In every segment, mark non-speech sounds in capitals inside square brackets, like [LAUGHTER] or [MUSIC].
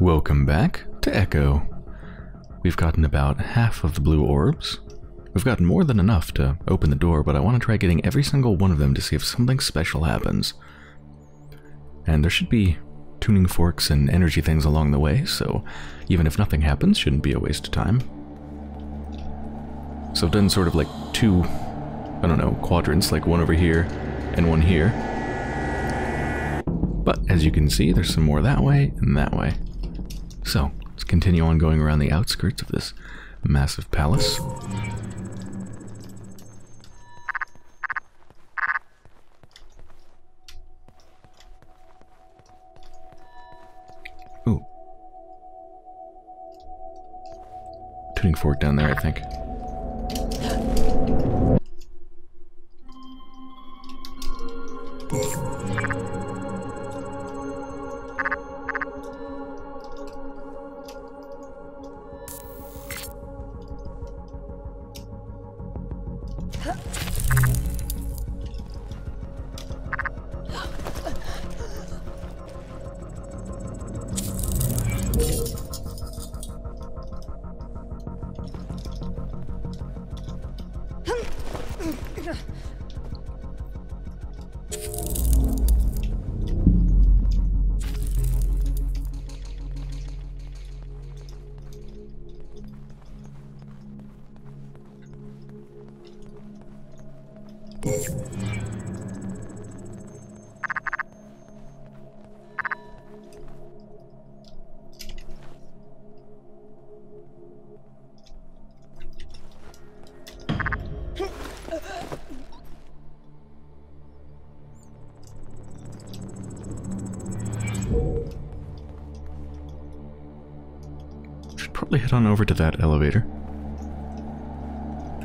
Welcome back to Echo. We've gotten about half of the blue orbs. We've gotten more than enough to open the door, but I want to try getting every single one of them to see if something special happens. And there should be tuning forks and energy things along the way, so even if nothing happens, shouldn't be a waste of time. So I've done sort of like two, I don't know, quadrants, like one over here and one here. But as you can see, there's some more that way and that way. So, let's continue on going around the outskirts of this massive palace. Ooh. Tuning fork down there, I think. Probably head on over to that elevator.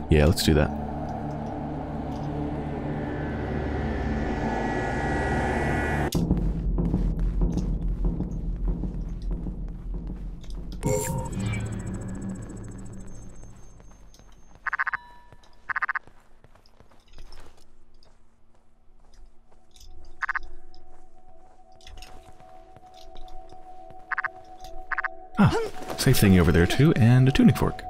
Yeah, let's do that. Safe thingy over there too, and a tuning fork.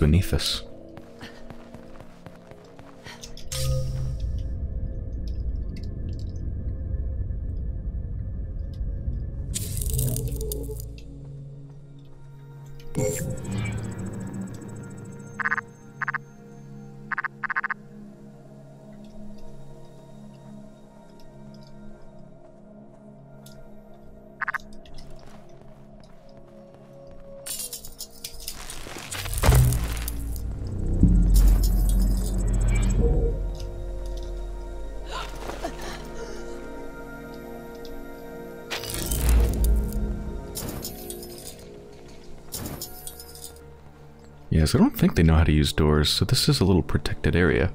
Beneath us. I don't think they know how to use doors, so this is a little protected area.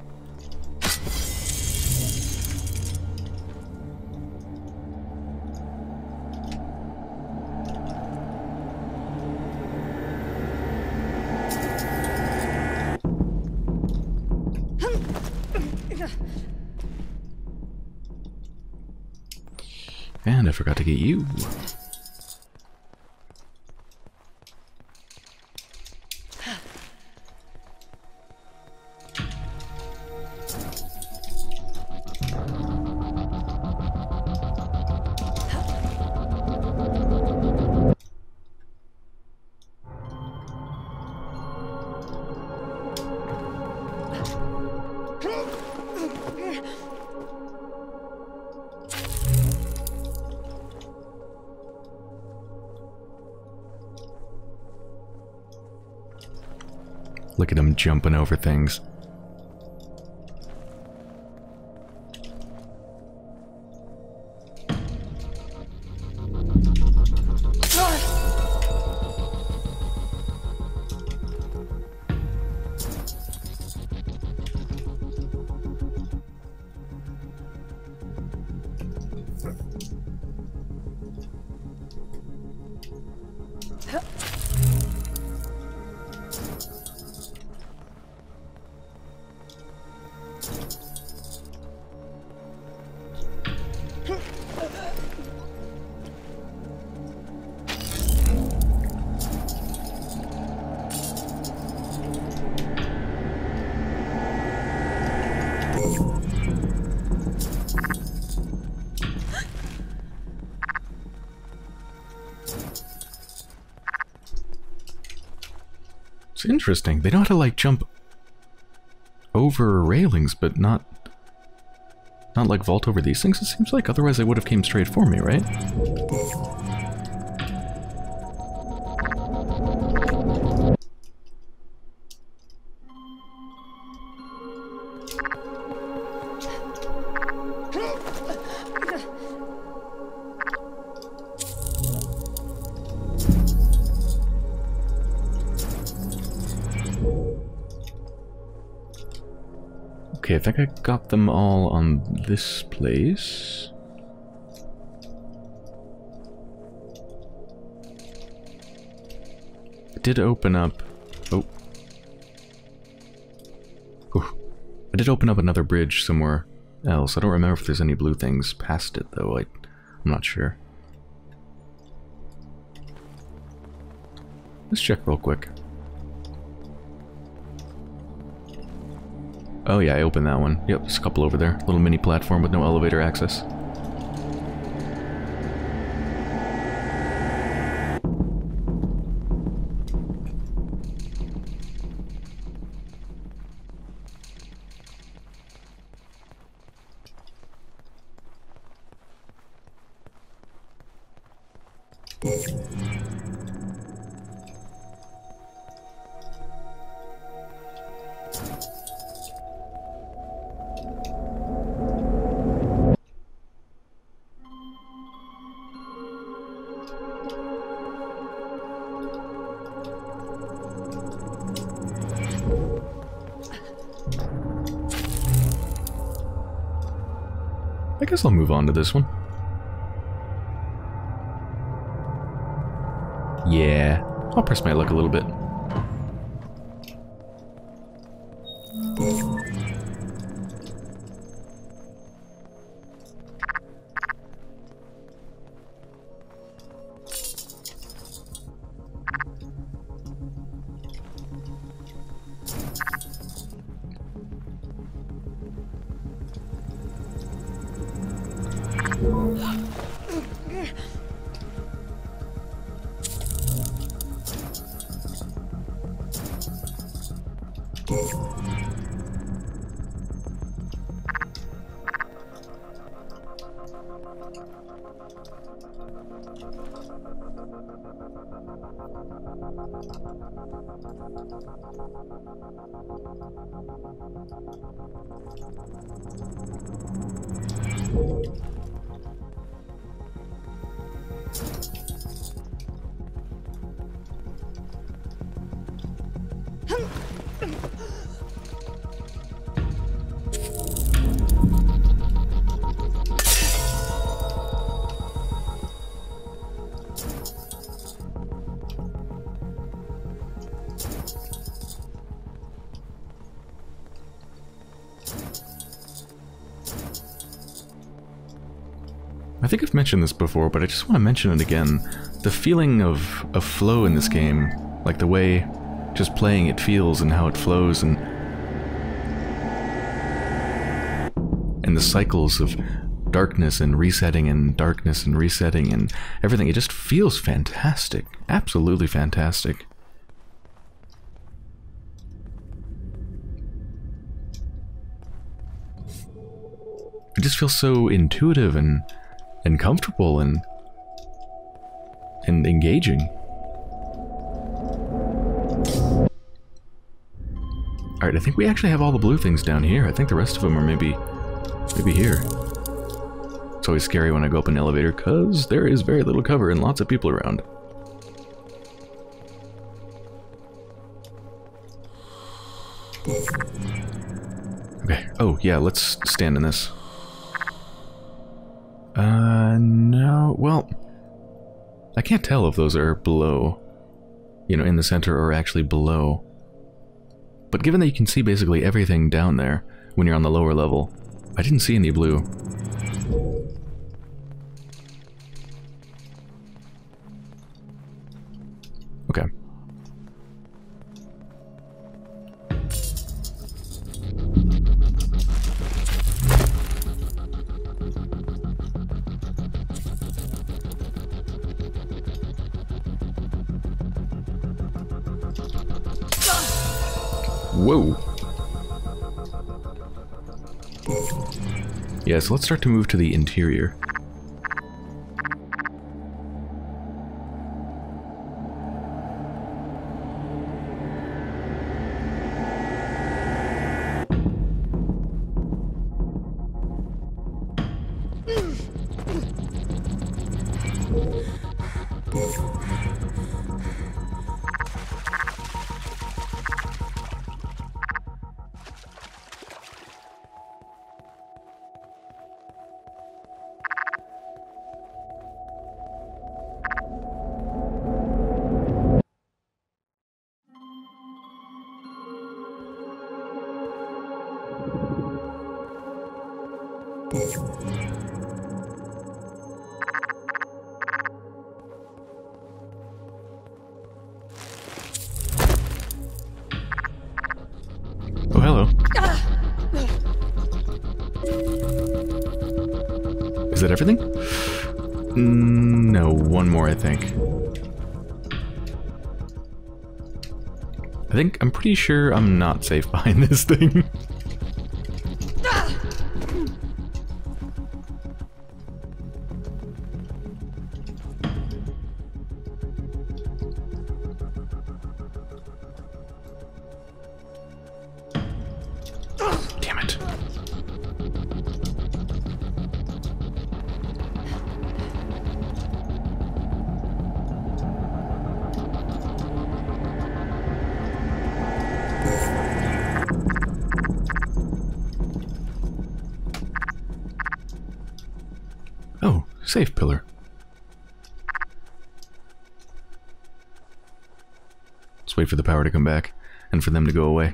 And I forgot to get you. Jumping over things. It's interesting. They know how to like jump over railings, but not not like vault over these things, it seems like. Otherwise they would have came straight for me, right? Got them all on this place. It did open up... Oh. I did open up another bridge somewhere else. I don't remember if there's any blue things past it, though. I, I'm not sure. Let's check real quick. Oh yeah, I opened that one. Yep, there's a couple over there. Little mini platform with no elevator access. I guess I'll move on to this one. Yeah, I'll press my luck a little bit. I think I've mentioned this before, but I just want to mention it again. The feeling of, of flow in this game, like the way just playing it feels and how it flows and and the cycles of darkness and resetting and darkness and resetting and everything. It just feels fantastic. Absolutely fantastic. It just feels so intuitive and and comfortable and and engaging. Alright, I think we actually have all the blue things down here. I think the rest of them are maybe maybe here. It's always scary when I go up an elevator because there is very little cover and lots of people around. Okay. Oh, yeah, let's stand in this. Uh, no. Well, I can't tell if those are below, you know, in the center or actually below. But given that you can see basically everything down there when you're on the lower level, I didn't see any blue. Yeah, so let's start to move to the interior. More, I think. I think, I'm pretty sure I'm not safe [LAUGHS] behind this thing. For them to go away.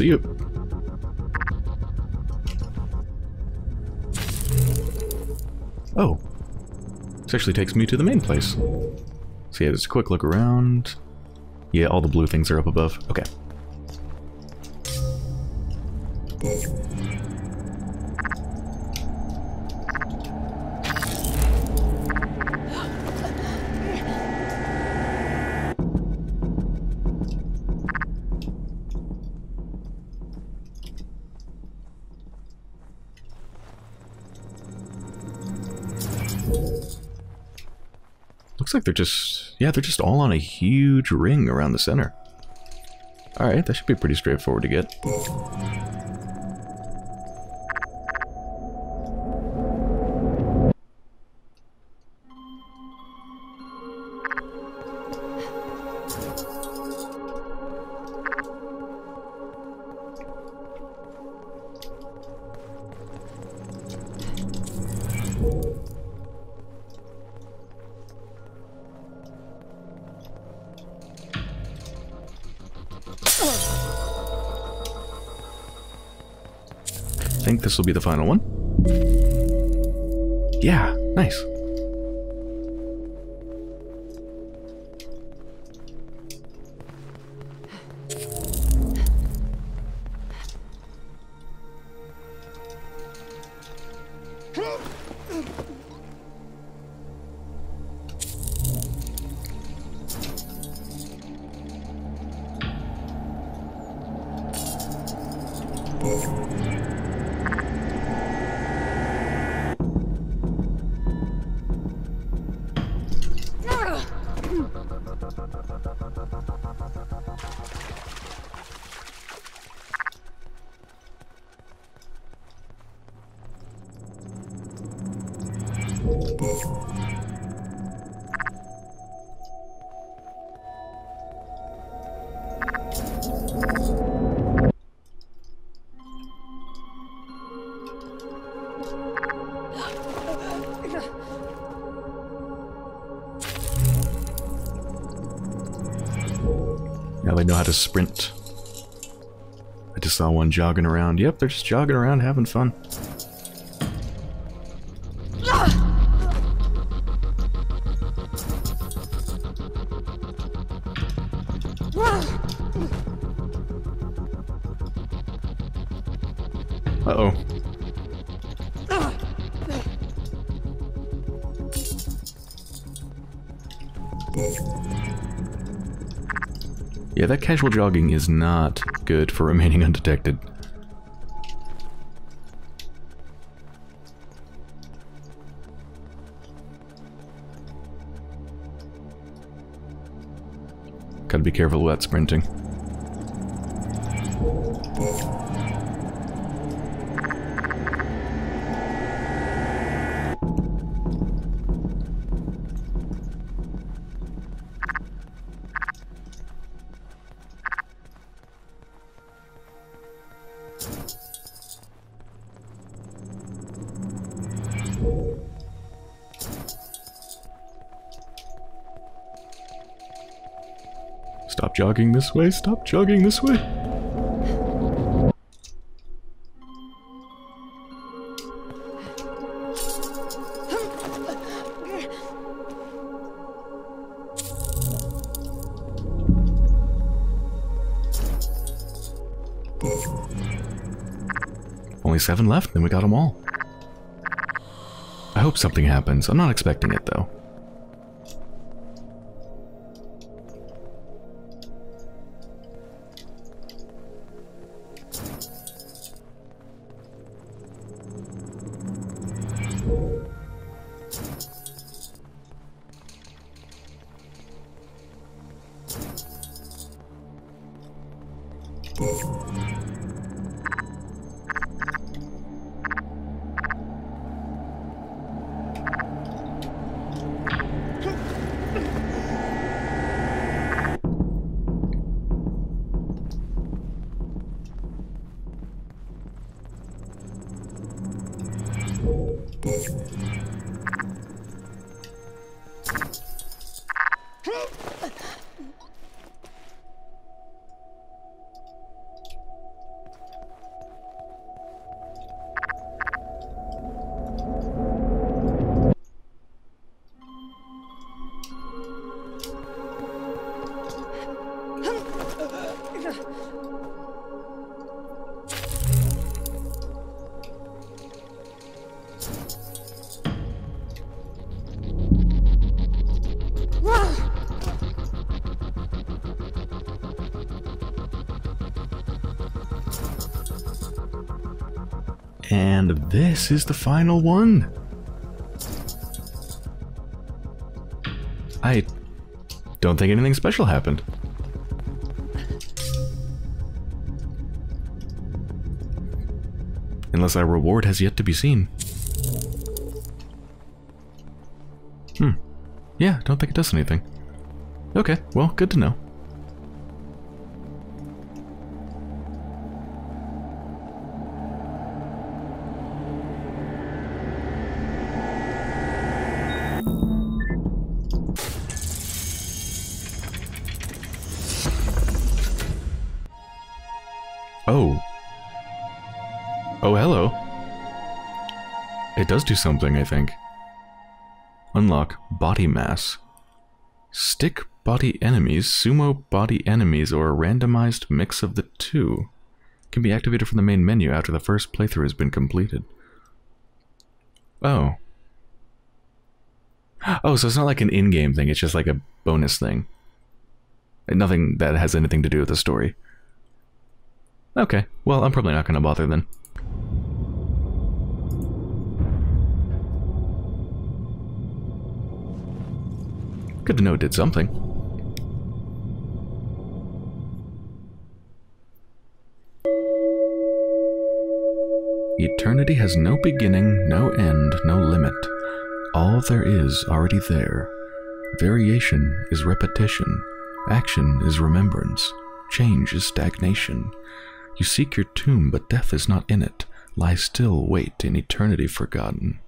See you. Oh. This actually takes me to the main place. So yeah, just a quick look around. Yeah, all the blue things are up above. Okay. Looks like they're just... Yeah, they're just all on a huge ring around the center. Alright, that should be pretty straightforward to get. will be the final one. Yeah, nice. Sprint. I just saw one jogging around. Yep, they're just jogging around having fun. Uh-oh. Yeah, that casual jogging is not good for remaining [LAUGHS] undetected. Gotta be careful about sprinting. Jogging this way, stop jogging this way. Only seven left, then we got them all. I hope something happens. I'm not expecting it, though. And this is the final one. I don't think anything special happened. Unless our reward has yet to be seen. Hmm. Yeah, don't think it does anything. Okay, well, good to know. Does do something, I think. Unlock body mass. Stick body enemies, sumo body enemies, or a randomized mix of the two. Can be activated from the main menu after the first playthrough has been completed. Oh. Oh, so it's not like an in-game thing, it's just like a bonus thing. Nothing that has anything to do with the story. Okay, well, I'm probably not going to bother then. Good to know it did something. Eternity has no beginning, no end, no limit. All there is already there. Variation is repetition. Action is remembrance. Change is stagnation. You seek your tomb, but death is not in it. Lie still, wait in eternity forgotten.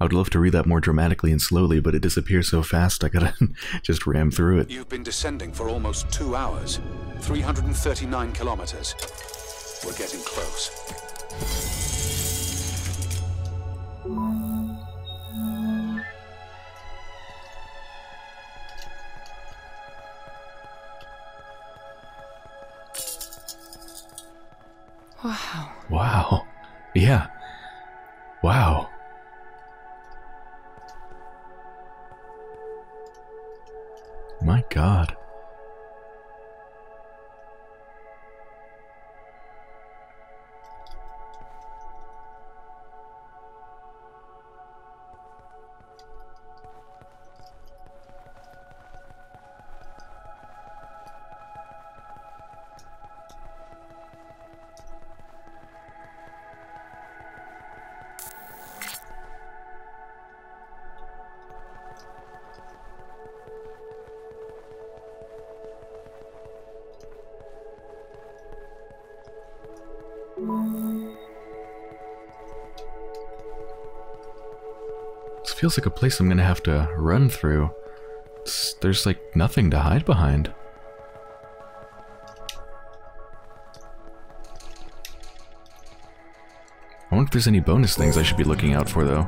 I would love to read that more dramatically and slowly, but it disappears so fast I gotta [LAUGHS] just ram through it. You've been descending for almost two hours. 339 kilometers. We're getting close. Wow. Wow. Yeah. Wow. My god. Feels like a place I'm gonna have to run through. It's, there's like nothing to hide behind. I wonder if there's any bonus things I should be looking out for though.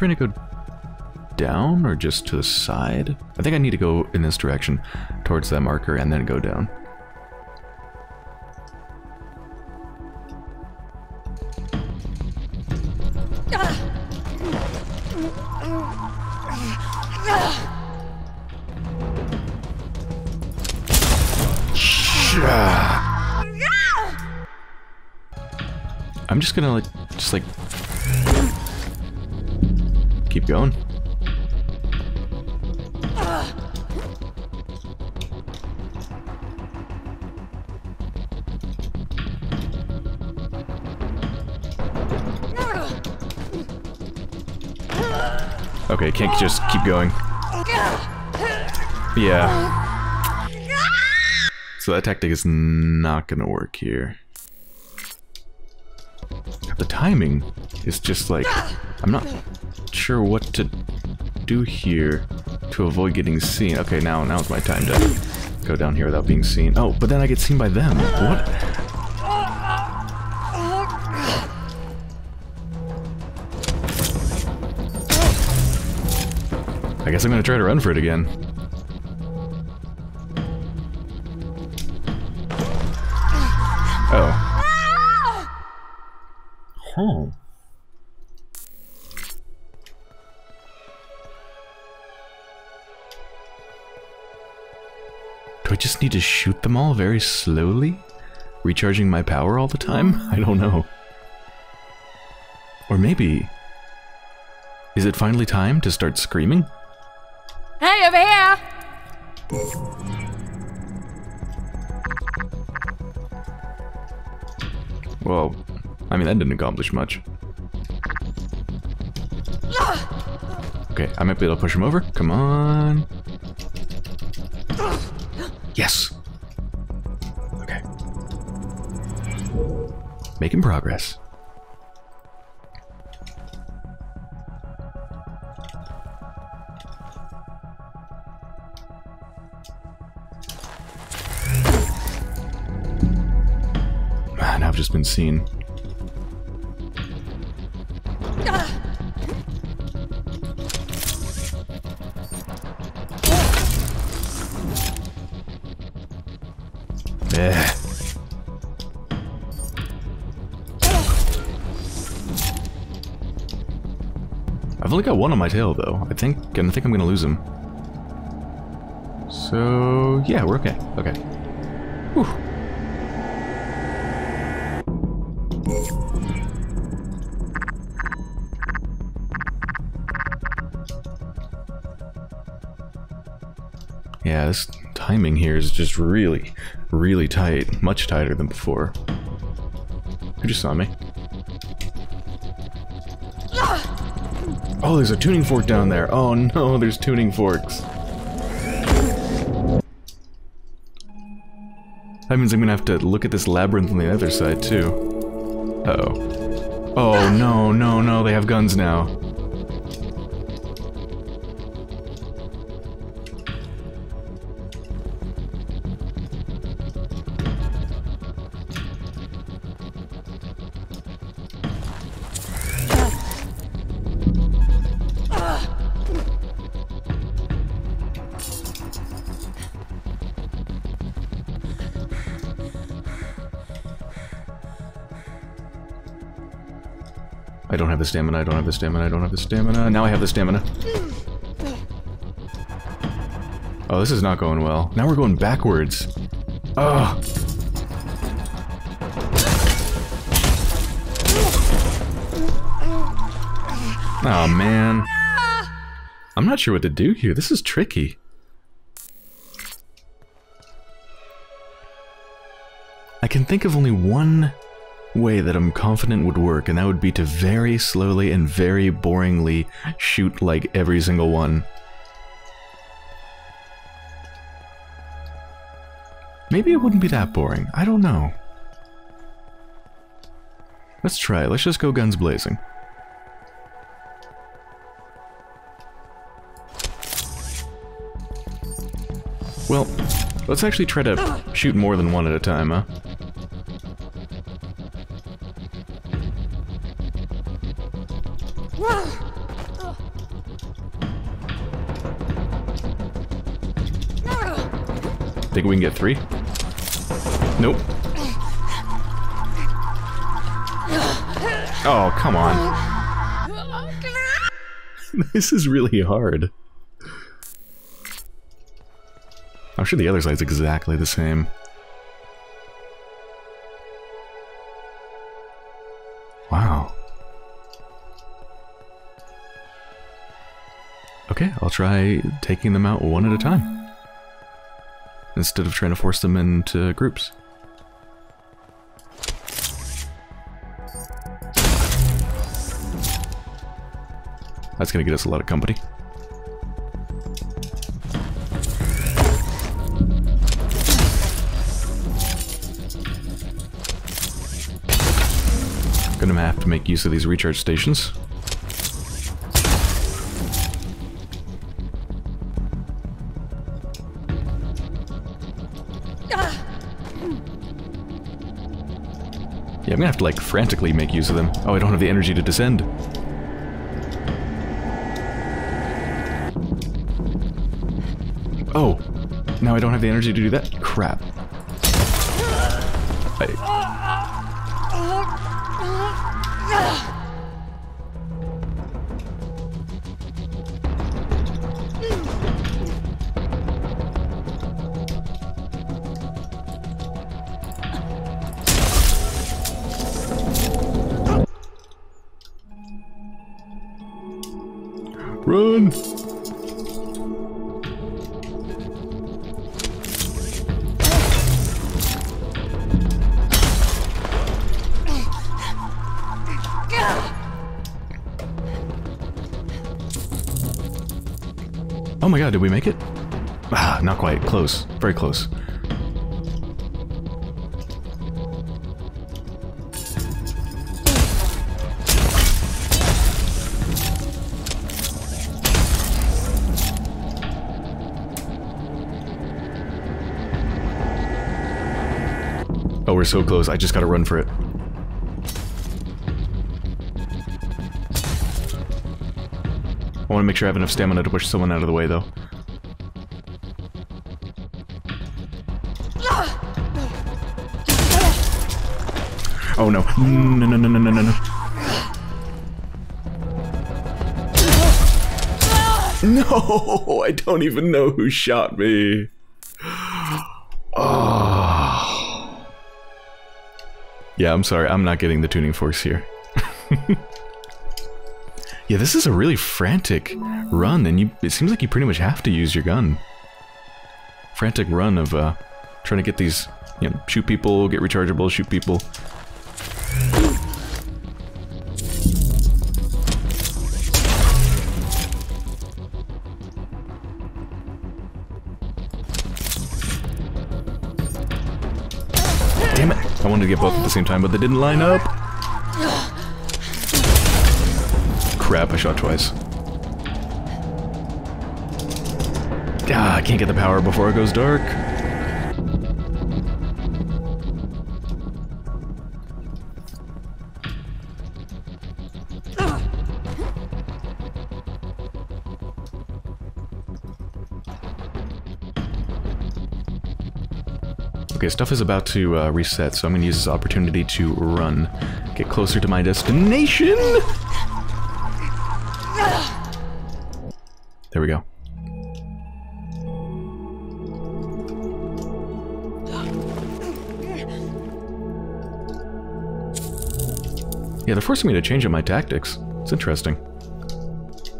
Trying to go down or just to the side? I think I need to go in this direction towards that marker and then go down. I'm just gonna like, just like keep going. Okay, can't just keep going. Yeah. So that tactic is not gonna work here. The timing is just like, I'm not sure what to do here to avoid getting seen. Okay, now now's my time to go down here without being seen. Oh, but then I get seen by them. What? I guess I'm gonna try to run for it again. Just shoot them all very slowly? Recharging my power all the time? [LAUGHS] I don't know. Or maybe... Is it finally time to start screaming? Hey, over here! Well, I mean, that didn't accomplish much. Okay, I might be able to push him over. Come on. Yes. Okay. Making progress. Ah, Man, I've just been seen. Only got one on my tail though. I think, I think I'm gonna lose him. So yeah, we're okay. Okay. Whew. Yeah, this timing here is just really, really tight. Much tighter than before. Who just saw me? Oh, there's a tuning fork down there. Oh no, [LAUGHS] there's tuning forks. That means I'm gonna have to look at this labyrinth on the other side, too. Uh oh Oh, no, no, no, they have guns now. Stamina, I don't have the stamina, I don't have the stamina. Now I have the stamina. Oh, this is not going well. Now we're going backwards. Ugh. Oh, man. I'm not sure what to do here. This is tricky. I can think of only one way that I'm confident would work, and that would be to very slowly and very boringly shoot like every single one. Maybe it wouldn't be that boring. I don't know. Let's try. Let's just go guns blazing. Well, let's actually try to shoot more than one at a time, huh? Think we can get three? Nope. Oh, come on. [LAUGHS] this is really hard. I'm sure the other side's exactly the same. Wow. Okay, I'll try taking them out one at a time instead of trying to force them into groups. That's gonna get us a lot of company. Gonna have to make use of these recharge stations. Gonna have to like frantically make use of them. Oh, I don't have the energy to descend. Oh, now I don't have the energy to do that? Crap. I... Run! Oh my god, did we make it? Ah, not quite. Close. Very close. So close. I just gotta run for it. I want to make sure I have enough stamina to push someone out of the way, though. Oh no. No, no, no, no, no, no, no. No! [LAUGHS] I don't even know who shot me. Yeah, I'm sorry. I'm not getting the tuning forks here. [LAUGHS] yeah, this is a really frantic run, and you it seems like you pretty much have to use your gun. frantic run of uh, trying to get these, you know, shoot people, get rechargeable, shoot people. The same time, but they didn't line up. Crap, I shot twice. Ah, I can't get the power before it goes dark. Okay, stuff is about to uh, reset, so I'm going to use this opportunity to run. Get closer to my destination! There we go. Yeah, they're forcing me to change up my tactics. It's interesting.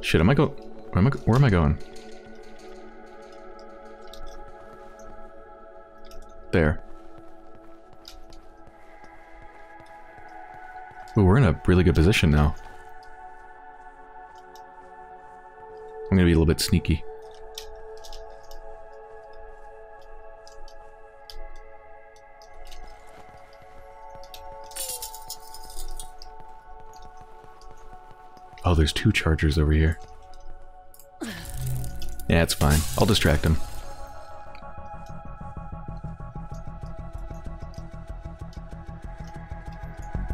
Shit, am I go- where am I, where am I going? There. Ooh, we're in a really good position now. I'm gonna be a little bit sneaky. Oh, there's two chargers over here. Yeah, it's fine. I'll distract him.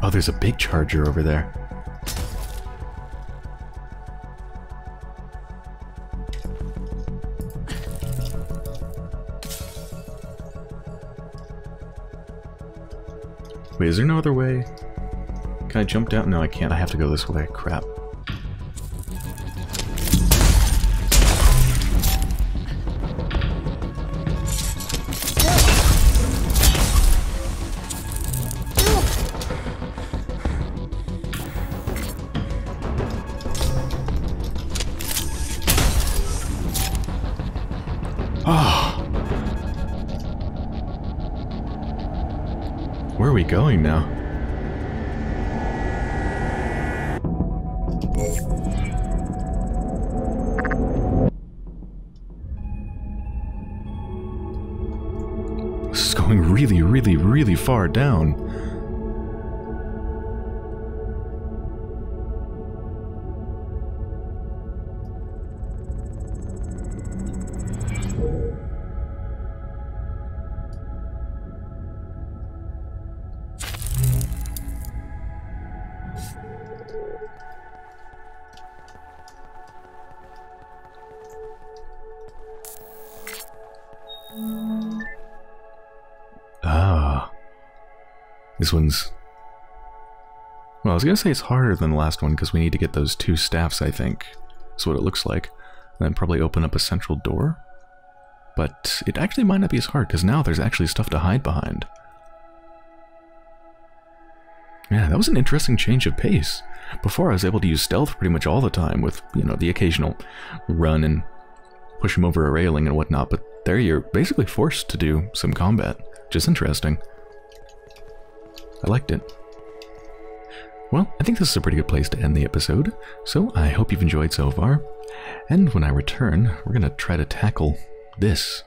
Oh, there's a big charger over there. Wait, is there no other way? Can I jump down? No, I can't. I have to go this way. Crap. This one's... Well, I was gonna say it's harder than the last one because we need to get those two staffs, I think. That's what it looks like. And then probably open up a central door. But it actually might not be as hard because now there's actually stuff to hide behind. Yeah, that was an interesting change of pace. Before I was able to use stealth pretty much all the time with, you know, the occasional run and push him over a railing and whatnot, but there you're basically forced to do some combat, which is interesting. I liked it. Well, I think this is a pretty good place to end the episode, so I hope you've enjoyed so far. And when I return, we're going to try to tackle this